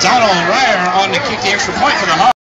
Donald Ryer on to kick, the extra point for the Hawks.